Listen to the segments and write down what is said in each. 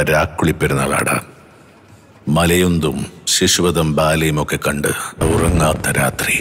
നടന്ന രാക്കുളി പെരുന്നാളാടാ മലയുന്തും ശിശുവതം ബാലയും ഒക്കെ കണ്ട് ഉറങ്ങാത്ത രാത്രി.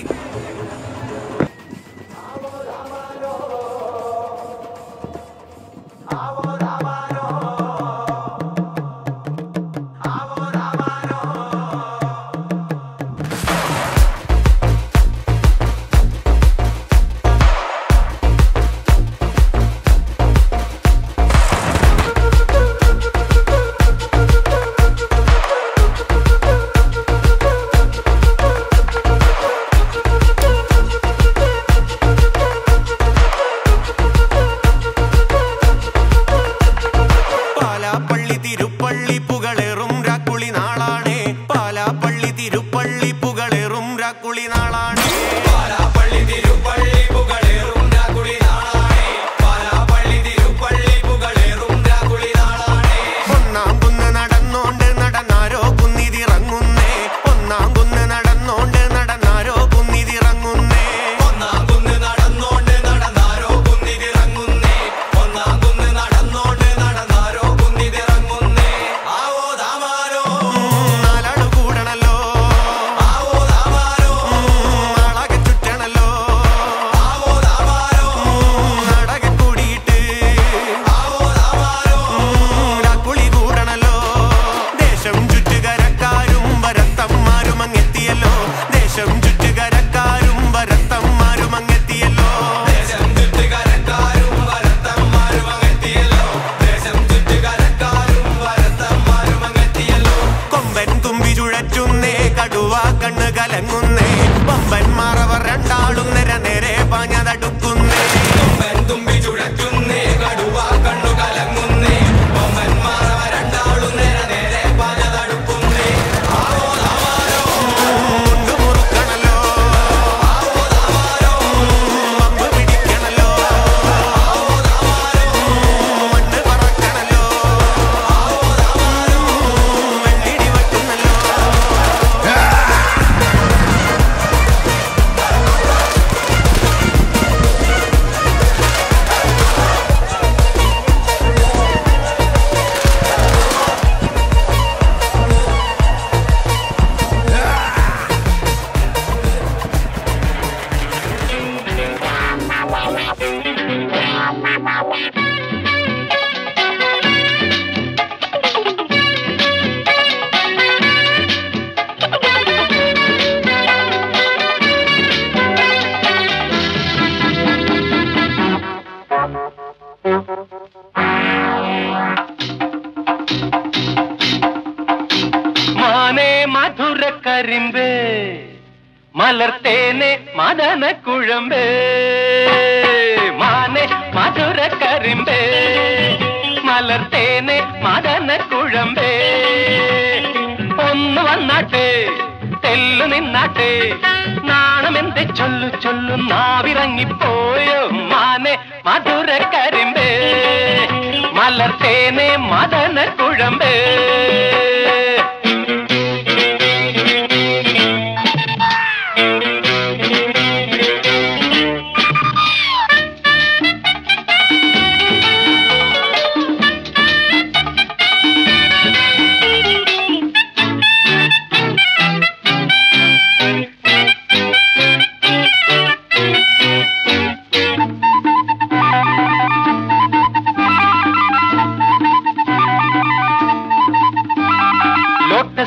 കരിമ്പേ മലർത്തേനെ മദന കുഴമ്പേ മാനെ മധുര കരിമ്പേ മലർത്തേനെ മദന കുഴമ്പേ. ഒന്ന് വന്നാട്ടെ തെല്ലു നിന്നാട്ടെ നാണമെന്തെ ചൊല്ലു ചൊല്ലു നാവിറങ്ങിപ്പോയോ? മാനെ മധുര കരിമ്പേ മലർത്തേനെ മദന കുഴമ്പേ.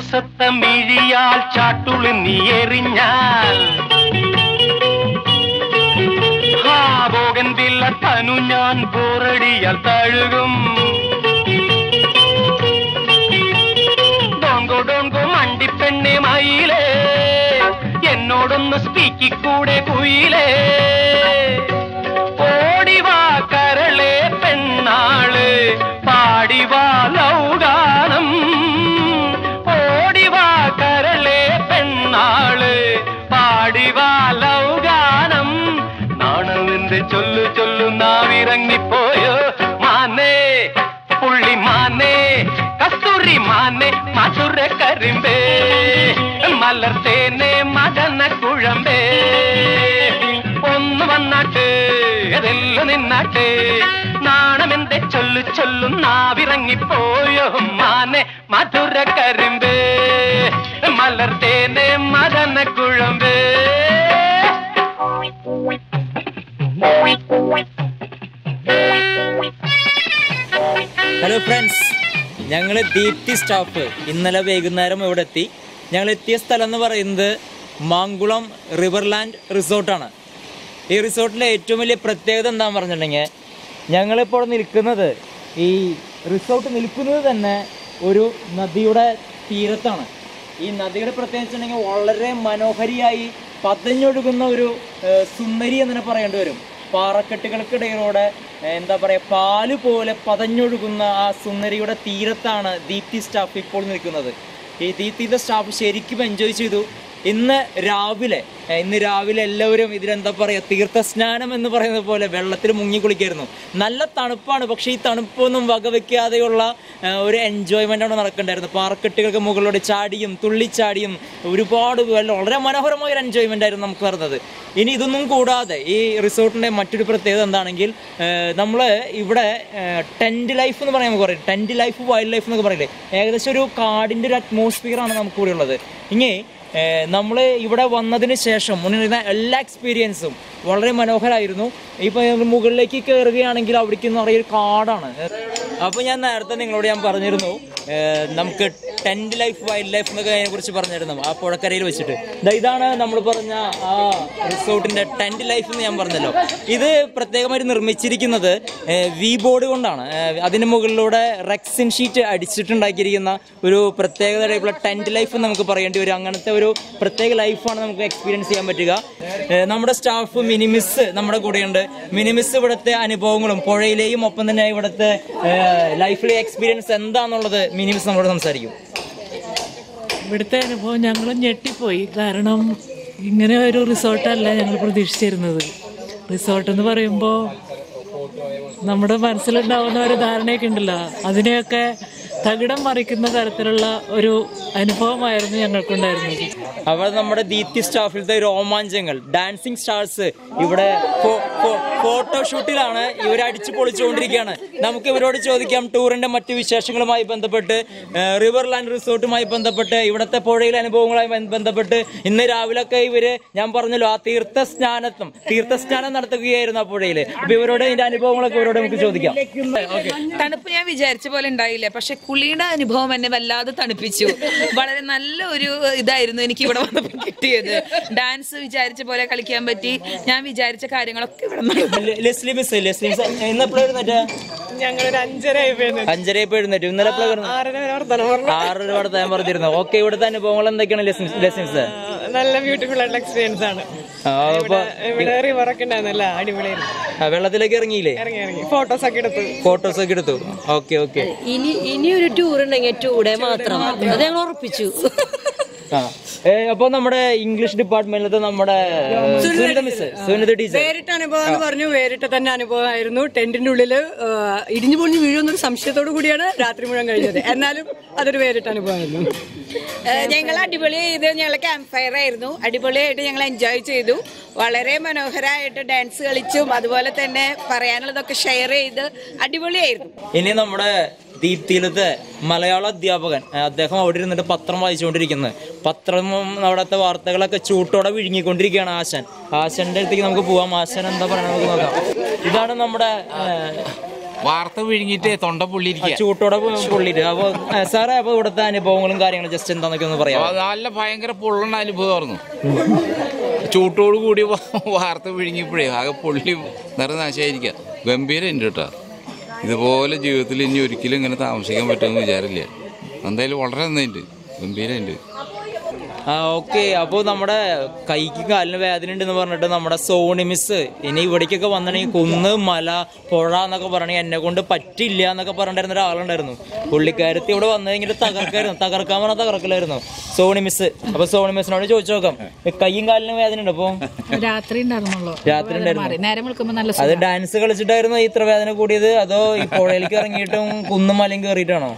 രസത്ത മിഴിയാൽ ചാട്ടുളി നീ എറിഞ്ഞാൽ. ഭോഗൻ വില്ല തനു ഞാൻ പോറടിയാൽ തഴുകും. ഡോങ്കോ ഡോങ്കോ മണ്ടിപ്പെണ്ണെ മയിലേ എന്നോടൊന്ന് സ്പീക്കിക്കൂടെ കുയിലേ. മധുര കരിമ്പേ മലർത്തേനെ മകന കുഴമ്പേ. ഒന്ന് വന്നാട്ടെ അതെല്ലാം നിന്നാട്ടെ. നാണമെന്തെ ചൊല്ലു ചൊല്ലും നാവിറങ്ങിപ്പോയോ മാനെ മധുര കരിമ്പേ മലർത്തേനെ മകന കുഴമ്പേ. ഹലോ ഫ്രണ്ട്സ് ഞങ്ങൾ ദീപ്തി സ്റ്റാഫ് ഇന്നലെ വൈകുന്നേരം ഇവിടെ എത്തി ഞങ്ങൾ എത്തിയ സ്ഥലം എന്ന് പറയുന്നത് മാങ്കുളം റിവർലാൻഡ് റിസോർട്ടാണ് ഈ റിസോർട്ടിലെ ഏറ്റവും വലിയ പ്രത്യേകത എന്താണെന്ന് പറഞ്ഞിട്ടുണ്ടെങ്കിൽ ഞങ്ങളിപ്പോൾ നിൽക്കുന്നത് ഈ റിസോർട്ട് നിൽക്കുന്നത് തന്നെ ഒരു നദിയുടെ തീരത്താണ്. ഈ നദിയുടെ പ്രത്യേകിച്ചിട്ടുണ്ടെങ്കിൽ വളരെ മനോഹരിയായി പതഞ്ഞൊഴുകുന്ന ഒരു സുന്ദരി എന്ന് തന്നെ പറയേണ്ടി വരും. പാറക്കെട്ടുകൾക്കിടയിലൂടെ എന്താ പറയുക പാൽ പോലെ പതഞ്ഞൊഴുകുന്ന ആ സുന്ദരിയുടെ തീരത്താണ് ദീപ്തി സ്റ്റാഫ് ഇപ്പോൾ നിൽക്കുന്നത്. ഈ ദീപ്തിയുടെ സ്റ്റാഫ് ശരിക്കും എൻജോയ് ചെയ്തു. ഇന്ന് രാവിലെ ഇന്ന് രാവിലെ എല്ലാവരും ഇതിലെന്താ പറയുക തീർത്ഥസ്നാനം എന്ന് പറയുന്നത് പോലെ വെള്ളത്തിൽ മുങ്ങി കുളിക്കായിരുന്നു. നല്ല തണുപ്പാണ് പക്ഷേ ഈ തണുപ്പൊന്നും വകവെക്കാതെയുള്ള ഒരു എൻജോയ്മെന്റ് ആണ് നടക്കേണ്ടായിരുന്നു. പാറക്കെട്ടുകൾക്ക് മുകളിലൂടെ ചാടിയും തുള്ളിച്ചാടിയും ഒരുപാട് വളരെ മനോഹരമായ ഒരു എൻജോയ്മെന്റ് ആയിരുന്നു നമുക്ക് നടന്നത്. ഇനി ഇതൊന്നും കൂടാതെ ഈ റിസോർട്ടിന്റെ മറ്റൊരു പ്രത്യേകത എന്താണെങ്കിൽ നമ്മൾ ഇവിടെ ടെന്റ് ലൈഫ് എന്ന് പറയാൻ പറയും ടെന്റ് ലൈഫ് വൈൽഡ് ലൈഫ് എന്നൊക്കെ പറയില്ലേ? ഏകദേശം ഒരു കാടിന്റെ ഒരു അറ്റ്മോസ്ഫിയറാണ് നമുക്ക് ഇവിടെ ഉള്ളത്. ഇനി നമ്മൾ ഇവിടെ വന്നതിന് ശേഷം മുന്നിലിരുന്ന എല്ലാ എക്സ്പീരിയൻസും വളരെ മനോഹരമായിരുന്നു ഇപ്പം മുകളിലേക്ക് കയറുകയാണെങ്കിൽ അവിടേക്ക് എന്ന് ഒരു കാടാണ്. അപ്പോൾ ഞാൻ നേരത്തെ നിങ്ങളോട് ഞാൻ പറഞ്ഞിരുന്നു നമുക്ക് ടെന്റ് ലൈഫ് വൈൽഡ് ലൈഫ് എന്നൊക്കെ അതിനെ കുറിച്ച് പറഞ്ഞിരുന്നു. ആ പുഴക്കരയിൽ വെച്ചിട്ട്. ഇതാണ് നമ്മൾ പറഞ്ഞ ആ റിസോർട്ടിന്റെ ടെന്റ് ലൈഫ് എന്ന് ഞാൻ പറഞ്ഞല്ലോ. ഇത് പ്രത്യേകമായിട്ട് നിർമ്മിച്ചിരിക്കുന്നത് വി ബോർഡ് കൊണ്ടാണ്. അതിന് മുകളിലൂടെ റെക്സിൻ ഷീറ്റ് അടിച്ചിട്ടുണ്ടാക്കിയിരിക്കുന്ന ഒരു പ്രത്യേക ടൈപ്പുള്ള ടെന്റ് ലൈഫ് നമുക്ക് പറയേണ്ടി വരും. അങ്ങനത്തെ ഒരു പ്രത്യേക ലൈഫാണ് നമുക്ക് എക്സ്പീരിയൻസ് ചെയ്യാൻ പറ്റുക. നമ്മുടെ സ്റ്റാഫ് മിനിമിസ് നമ്മുടെ കൂടെയുണ്ട്. മിനിമിസ് ഇവിടുത്തെ അനുഭവങ്ങളും പുഴയിലെയും ഒപ്പം തന്നെ ഇവിടുത്തെ ലൈഫിലെ എക്സ്പീരിയൻസ് എന്താണെന്നുള്ളത് മിനിമിസ് നമ്മളോട് സംസാരിക്കും. ഇവിടുത്തെ അനുഭവം ഞങ്ങൾ ഞെട്ടിപ്പോയി. കാരണം ഇങ്ങനെ ഒരു റിസോർട്ടല്ല ഞങ്ങൾ പ്രതീക്ഷിച്ചിരുന്നത്. റിസോർട്ട് എന്ന് പറയുമ്പോൾ നമ്മുടെ മനസ്സിലുണ്ടാവുന്ന ഒരു ധാരണയൊക്കെ ഉണ്ടല്ലോ. അതിനെയൊക്കെ തകിടം മറിക്കുന്ന തരത്തിലുള്ള ഒരു അനുഭവമായിരുന്നു ഞങ്ങൾക്കുണ്ടായിരുന്നത്. അവർ നമ്മുടെ ദീപ്തി സ്റ്റാഫിലത്തെ രോമാഞ്ചങ്ങൾ ഡാൻസിങ് സ്റ്റാർസ് ഇവിടെ ഫോട്ടോഷൂട്ടിലാണ് ഇവർ അടിച്ചു പൊളിച്ചുകൊണ്ടിരിക്കുകയാണ്. നമുക്ക് ഇവരോട് ചോദിക്കാം ടൂറിന്റെ മറ്റു വിശേഷങ്ങളുമായി ബന്ധപ്പെട്ട് റിവർ ലാൻഡ് റിസോർട്ടുമായി ബന്ധപ്പെട്ട് ഇവിടുത്തെ പുഴയിലെ അനുഭവങ്ങളുമായി ബന്ധപ്പെട്ട് ഇന്ന് രാവിലൊക്കെ ഇവർ ഞാൻ പറഞ്ഞല്ലോ ആ തീർത്ഥ സ്നാനത്തും തീർത്ഥസ്നാനം നടത്തുകയായിരുന്നു ആ പുഴയിൽ. അപ്പൊ ഇവരോട് ഇതിന്റെ അനുഭവങ്ങളൊക്കെ ഇവരോട് നമുക്ക് ചോദിക്കാം. തണുപ്പ് ഞാൻ വിചാരിച്ച പോലെ ഉണ്ടായില്ല പക്ഷെ കുളിയുടെ അനുഭവം എന്നെ വല്ലാതെ തണുപ്പിച്ചു. വളരെ നല്ല ഒരു ഇതായിരുന്നു എനിക്ക് ഇവിടെ വന്നപ്പോൾ കിട്ടിയത്. ഡാൻസ് വിചാരിച്ച പോലെ കളിക്കാൻ പറ്റി. ഞാൻ വിചാരിച്ച കാര്യങ്ങളൊക്കെ ഇവിടെ. ലെസ്ലി മിസ് ലെസ്ലി ഞങ്ങളൊരു അഞ്ചര എഴുന്നേറ്റ് ഇന്നലെ ആറര ഓക്കെ വർത്തമാനം തന്നെ പറഞ്ഞിരുന്നു. ഓക്കെ ഇവിടുത്തെ അനുഭവങ്ങൾ എന്തൊക്കെയാണ് ലെസ്ലിംസ് നല്ല ബ്യൂട്ടിഫുൾ ആയിട്ടുള്ള എക്സ്പീരിയൻസ് ആണ്. വെള്ളത്തിലേക്ക് ഇറങ്ങിയില്ലേ? ഇറങ്ങി ഇറങ്ങി. ഫോട്ടോസ് ഒക്കെ എടുത്തു. ഫോട്ടോസ് ഒക്കെ എടുത്തു. ഓക്കെ ഓക്കെ ഇനി ഇനി ഒരു ടൂർ ഉണ്ടെങ്കിൽ ടൂടെ മാത്രം. അത് ഞങ്ങൾ ഉറപ്പിച്ചു. അപ്പൊ നമ്മുടെ ഇംഗ്ലീഷ് ഡിപ്പാർട്ട്മെന്റിലത്തെ നമ്മുടെ സുനിത മിസ് സുനിത ടീച്ചർ. വേറിട്ട അനുഭവം എന്ന് പറഞ്ഞു വേറിട്ട തന്നെ അനുഭവമായിരുന്നു. ടെന്റിന്റെ ഉള്ളിൽ ഇടിഞ്ഞു പൊളിഞ്ഞു വീഴുമെന്നൊരു സംശയത്തോടു കൂടിയാണ് രാത്രി മുഴുവൻ കഴിഞ്ഞത്. എന്നാലും അതൊരു വേറിട്ട അനുഭവമായിരുന്നു. ഞങ്ങൾ അടിപൊളി ചെയ്ത് ഞങ്ങൾ ക്യാമ്പ് ഫയർ ആയിരുന്നു. അടിപൊളിയായിട്ട് ഞങ്ങൾ എൻജോയ് ചെയ്തു. വളരെ മനോഹരമായിട്ട് ഡാൻസ് കളിച്ചും അതുപോലെ തന്നെ പറയാനുള്ളതൊക്കെ ഷെയർ ചെയ്ത് അടിപൊളിയായിരുന്നു. ഇനി നമ്മുടെ ദീപ്തിയിലത്തെ മലയാള അധ്യാപകൻ അദ്ദേഹം അവിടെ ഇരുന്നിട്ട് പത്രം വായിച്ചുകൊണ്ടിരിക്കുന്നത് പത്രം അവിടുത്തെ വാർത്തകളൊക്കെ ചൂട്ടോടെ വിഴുങ്ങിക്കൊണ്ടിരിക്കുകയാണ് ആശൻ. ആശന്റെ അടുത്തേക്ക് നമുക്ക് പോവാം. ആശൻ എന്താ പറയുന്നത് നമുക്ക് നോക്കാം. ഇതാണ് നമ്മുടെ വാർത്ത വിഴുങ്ങിട്ട് തൊണ്ട പൊള്ളിയിരിക്കുക. ചൂട്ടോടെ പുള്ളിയിട്ട്. അപ്പൊ ഏ, സാറേ അപ്പൊ ഇവിടുത്തെ അനുഭവങ്ങളും കാര്യങ്ങളും ജസ്റ്റ് എന്താന്നൊക്കെ ഒന്ന് പറയാം നല്ല ഭയങ്കര പൊള്ളണ അനുഭവമായിരുന്നു. ചൂട്ടോട് കൂടി വാർത്ത വിഴുങ്ങിയപ്പോഴേ ആകെ പൊള്ളി നിറനാശായിരിക്കുക ഗംഭീരമുണ്ട് കേട്ടോ. ഇതുപോലെ ജീവിതത്തിൽ ഇനി ഒരിക്കലും ഇങ്ങനെ താമസിക്കാൻ പറ്റുമെന്ന് വിചാരില്ല. എന്തായാലും വളരെ നന്നായിട്ട് ഗംഭീരമുണ്ട് ആ ഓക്കെ. അപ്പോൾ നമ്മുടെ കൈക്ക് കാലിന് വേദന ഉണ്ടെന്ന് പറഞ്ഞിട്ട് നമ്മുടെ സോണി മിസ് ഇനി ഇവിടേക്കൊക്കെ വന്നിട്ടുണ്ടെങ്കിൽ കുന്ന് മല പുഴ എന്നൊക്കെ പറയണെങ്കിൽ എന്നെ കൊണ്ട് പറ്റില്ല എന്നൊക്കെ പറഞ്ഞിരുന്ന ഒരാളുണ്ടായിരുന്നു. പുള്ളിക്കാരത്തി ഇവിടെ വന്നു കഴിഞ്ഞിട്ട് തകർക്കായിരുന്നു. തകർക്കാൻ പറഞ്ഞാൽ തകർക്കലായിരുന്നു. സോണി മിസ് അപ്പൊ സോണി മിസ്സിനോട് ചോദിച്ചു നോക്കാം. കൈയും കാലിനും വേദന ഉണ്ട് അപ്പൊ രാത്രി രാത്രി ഉണ്ടായിരുന്നു. അത് ഡാൻസ് കളിച്ചിട്ടായിരുന്നു ഇത്ര വേദന കൂടിയത്? അതോ ഈ പുഴയിലേക്ക് ഇറങ്ങിയിട്ടും കുന്നും മലയും കയറിയിട്ടാണോ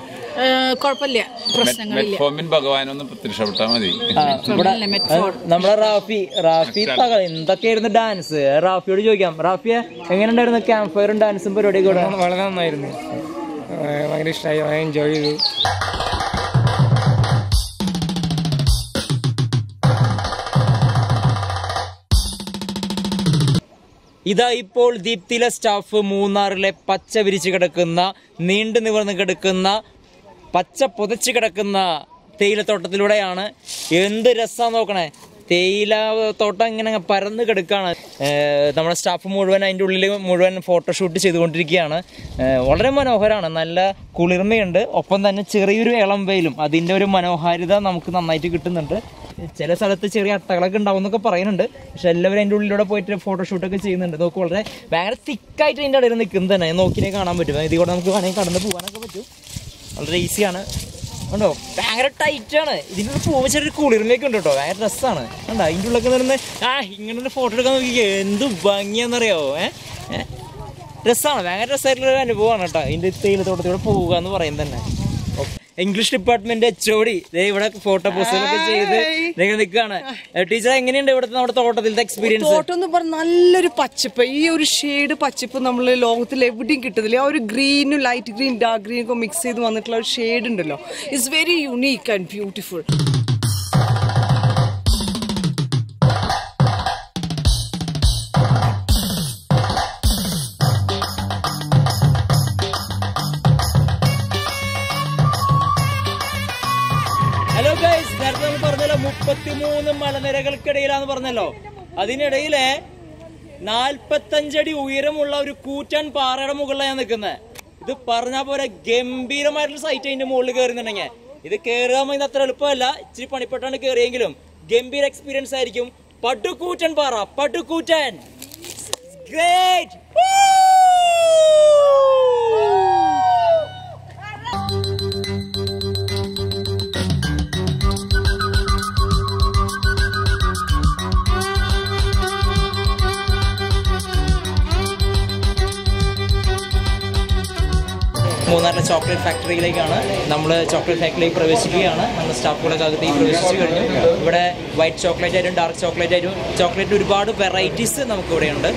കുഴപ്പമില്ല. പ്രശ്നങ്ങളില്ല. മെറ്റ്ഫോമിൻ ഭഗവാനൊന്ന് പ്രത്യക്ഷപ്പെട്ടാൽ മതി. നമ്മളെ റാഫി റാഫി തക എന്തൊക്കെയായിരുന്നു ഡാൻസ് റാഫിയോട് ചോദിക്കാം. റാഫിയ എങ്ങനെയുണ്ടായിരുന്നു ക്യാമ്പ് ഫയറും ഡാൻസും പരിപാടിയൊക്കെ വളരെ നന്നായിരുന്നു. ഭയങ്കര ഇഷ്ടമായി എൻജോയ് ചെയ്തു. ഇതാ ഇപ്പോൾ ദീപ്തിയിലെ സ്റ്റാഫ് മൂന്നാറിലെ പച്ച വിരിച്ചു കിടക്കുന്ന നീണ്ടു നിവർന്ന് കിടക്കുന്ന പച്ച പുതച്ച് കിടക്കുന്ന തേയിലത്തോട്ടത്തിലൂടെയാണ് എന്ത് രസാ നോക്കണേ. തേയില തോട്ടം ഇങ്ങനെ പരന്ന് കിടക്കുകയാണ് നമ്മുടെ സ്റ്റാഫ് മുഴുവൻ അതിന്റെ ഉള്ളിൽ മുഴുവൻ ഫോട്ടോഷൂട്ട് ചെയ്തുകൊണ്ടിരിക്കുകയാണ്. വളരെ മനോഹരമാണ് നല്ല കുളിർമയുണ്ട്. ഒപ്പം തന്നെ ചെറിയൊരു ഇളം വെയിലും അതിന്റെ ഒരു മനോഹാരിത നമുക്ക് നന്നായിട്ട് കിട്ടുന്നുണ്ട്. ചില സ്ഥലത്ത് ചെറിയ അട്ടകളൊക്കെ ഉണ്ടാവും എന്നൊക്കെ പറയുന്നുണ്ട്. പക്ഷെ എല്ലാവരും അതിന്റെ ഉള്ളിലൂടെ പോയിട്ട് ഫോട്ടോഷൂട്ടൊക്കെ ചെയ്യുന്നുണ്ട്. നോക്ക് വളരെ ഭയങ്കര തിക്കായിട്ട് അതിന്റെ ഇടയിൽ നിൽക്കുന്നത് തന്നെ. കാണാൻ പറ്റും. ഇതിലൂടെ നമുക്ക് വേണമെങ്കിൽ കടന്ന് പോകാനൊക്കെ പറ്റും. വളരെ ഈസിയാണ്. ഉണ്ടോ ഭയങ്കര ടൈറ്റ് ആണ് ഇതിന്റെ പോകുമ്പോൾ ചെറിയ കുളിർമയൊക്കെ ഉണ്ട് കേട്ടോ. ഭയങ്കര രസമാണ് കണ്ടോ? അതിന്റെ ഉള്ളൊക്കെ നിന്ന് ആ ഇങ്ങനെ ഒരു ഫോട്ടോ എടുക്കാൻ നോക്കിക്കേ എന്ത് ഭംഗിയാണെന്നറിയാവോ? ഏ? രസമാണ് ഭയങ്കര രസമായിട്ടുള്ളൊരു അനുഭവമാണ് കേട്ടോ. ഇതിന്റെ തേയിലത്തോട്ടത്തിലൂടെ പോവുക എന്ന് പറയും തന്നെ. English department H O D ഇവിടെ ഫോട്ടോ പോസ്റ്റൊക്കെ ചെയ്ത് നിങ്ങൾ നിൽക്കുകയാണ് ടീച്ചർ എങ്ങനെയുണ്ട് ഇവിടുത്തെ നമ്മുടെ തോട്ടത്തിലത്തെ എക്സ്പീരിയൻസ് തോട്ടം എന്ന് പറഞ്ഞാൽ നല്ലൊരു പച്ചപ്പ്. ഈ ഒരു ഷെയ്ഡ് പച്ചപ്പ് നമ്മൾ ലോകത്തിൽ എവിടെയും കിട്ടുന്നില്ല. ആ ഒരു ഗ്രീനും ലൈറ്റ് ഗ്രീൻ ഡാർക്ക് ഗ്രീൻ ഒക്കെ മിക്സ് ചെയ്ത് വന്നിട്ടുള്ള ഒരു ഷെയ്ഡ് ഉണ്ടല്ലോ. It's very unique and beautiful നേരത്തെ നമ്മൾ പറഞ്ഞല്ലോ മുപ്പത്തിമൂന്ന് മലനിരകൾക്കിടയിലാന്ന് പറഞ്ഞല്ലോ. അതിനിടയിലെ നാൽപ്പത്തഞ്ചടി ഉയരമുള്ള ഒരു കൂറ്റൻ പാറയുടെ മുകളിലാണ് ഞാൻ നിൽക്കുന്നത് ഇത് പറഞ്ഞ പോലെ ഗംഭീരമായിട്ടുള്ള സൈറ്റ് അതിന്റെ മുകളിൽ കയറുന്നുണ്ടെങ്കിൽ. ഇത് കയറുക അത്ര എളുപ്പമല്ല. ഇച്ചിരി പണിപ്പെട്ടാണ് കയറിയെങ്കിലും ഗംഭീര എക്സ്പീരിയൻസ് ആയിരിക്കും. പടുകൂറ്റൻ പാറ പടുകൂറ്റൻ. ഗ്രേറ്റ് ചോക്ലേറ്റ് ഫാക്ടറിയിലേക്കാണ് നമ്മൾ ചോക്ലേറ്റ് ഫാക്ടറിയിലേക്ക് പ്രവേശിക്കുകയാണ്. നമ്മുടെ സ്റ്റാഫുകളൊക്കെ അകത്തേക്ക് പ്രവേശിച്ചു കഴിഞ്ഞു. ഇവിടെ വൈറ്റ് ചോക്ലേറ്റ് ആയിരുന്നു ഡാർക്ക് ചോക്ലേറ്റ് ആയിരുന്നു ചോക്ലേറ്റ് ഒരുപാട് വെറൈറ്റീസ് നമുക്ക് ഇവിടെയുണ്ട്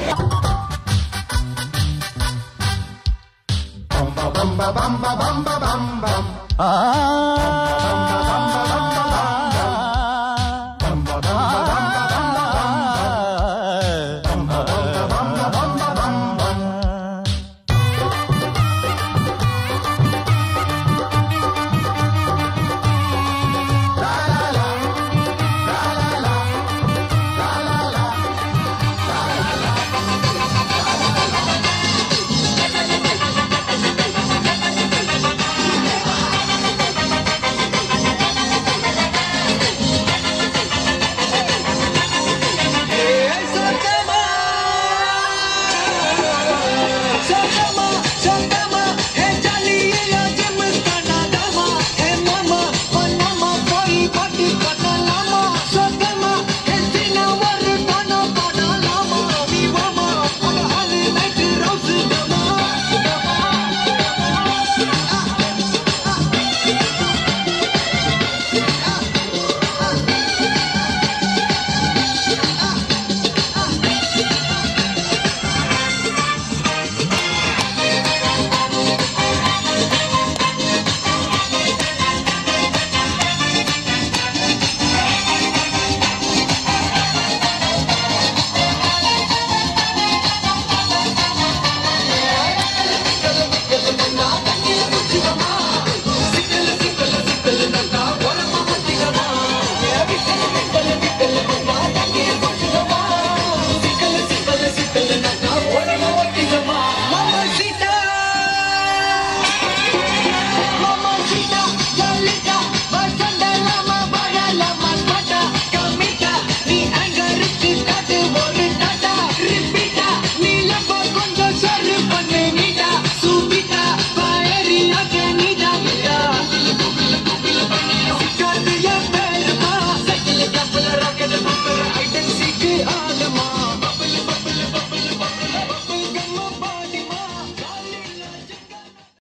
ആ